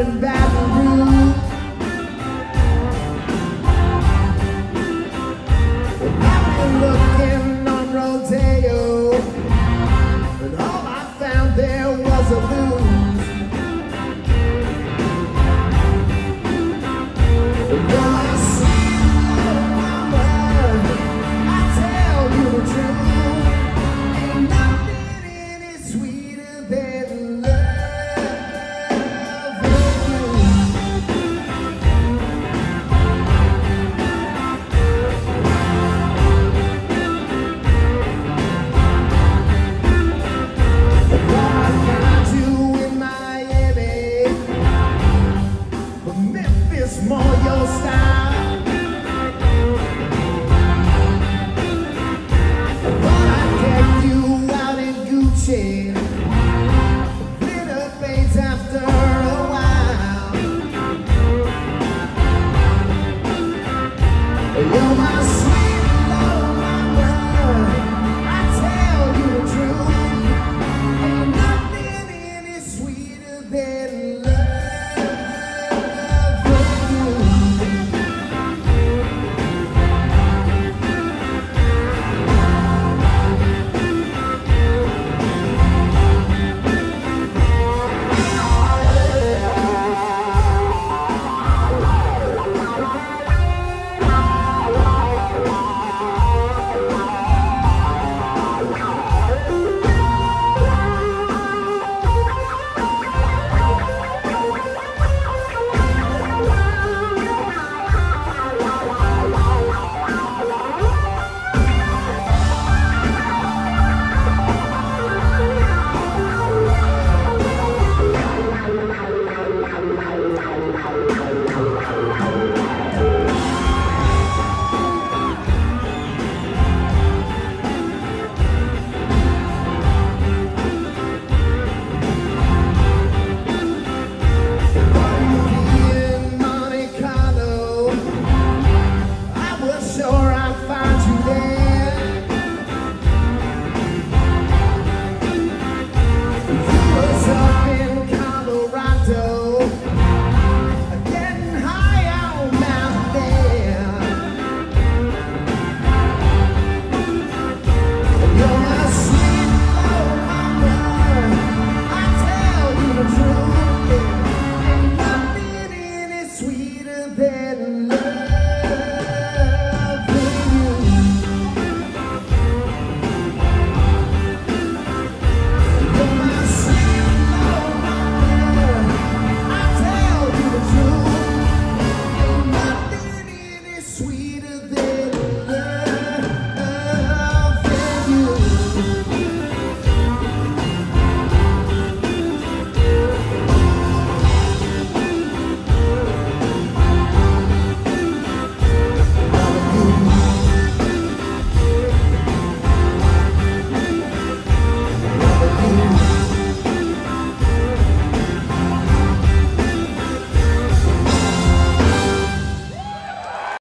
in Baton You're my